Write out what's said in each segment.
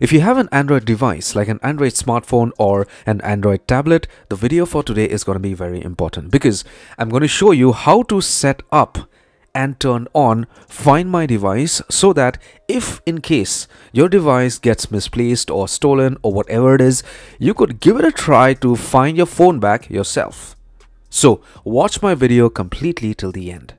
If you have an Android device like an Android smartphone or an Android tablet, the video for today is going to be very important because I'm going to show you how to set up and turn on Find My Device so that if in case your device gets misplaced or stolen or whatever it is, you could give it a try to find your phone back yourself. So watch my video completely till the end.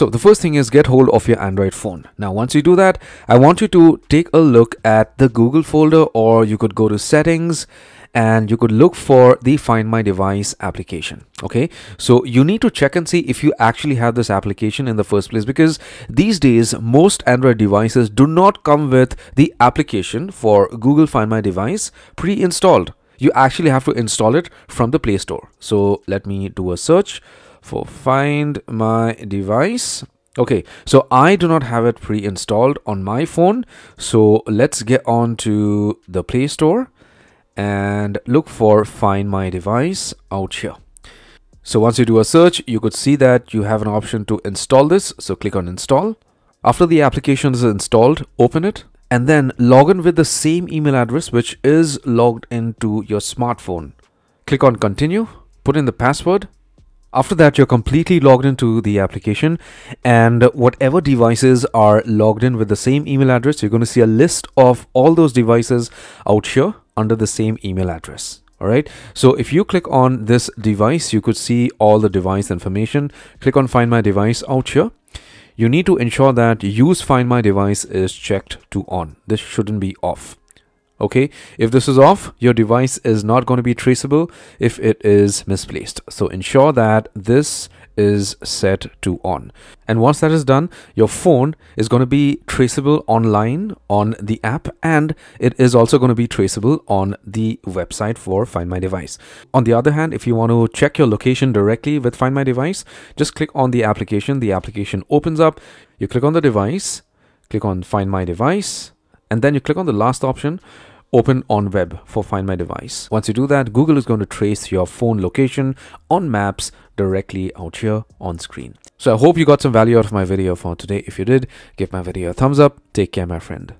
So the first thing is get hold of your Android phone. Now once you do that, I want you to take a look at the Google folder or you could go to settings and you could look for the Find My Device application. Okay, so you need to check and see if you actually have this application in the first place because these days most Android devices do not come with the application for Google Find My Device pre-installed. You actually have to install it from the Play Store. So let me do a search for Find My Device. Okay so i do not have it pre-installed on my phone. So let's get on to the play store and look for find my device out here. So once you do a search you could see that you have an option to install this. So click on install. After the application is installed open it and then log in with the same email address which is logged into your smartphone. Click on continue put in the password after that, you're completely logged into the application and whatever devices are logged in with the same email address, you're going to see a list of all those devices out here under the same email address. All right. So if you click on this device, you could see all the device information. Click on find my device out here. You need to ensure that use find my device is checked to on. This shouldn't be off okay? If this is off your device is not going to be traceable if it is misplaced. So ensure that this is set to on. And once that is done your phone is going to be traceable online on the app and it is also going to be traceable on the website for find my device. On the other hand if you want to check your location directly with find my device just click on the application. The application opens up. You click on the device click on find my device and then you click on the last option open on web for find my device. Once you do that google is going to trace your phone location on maps directly out here on screen. So i hope you got some value out of my video for today. If you did give my video a thumbs up. Take care my friend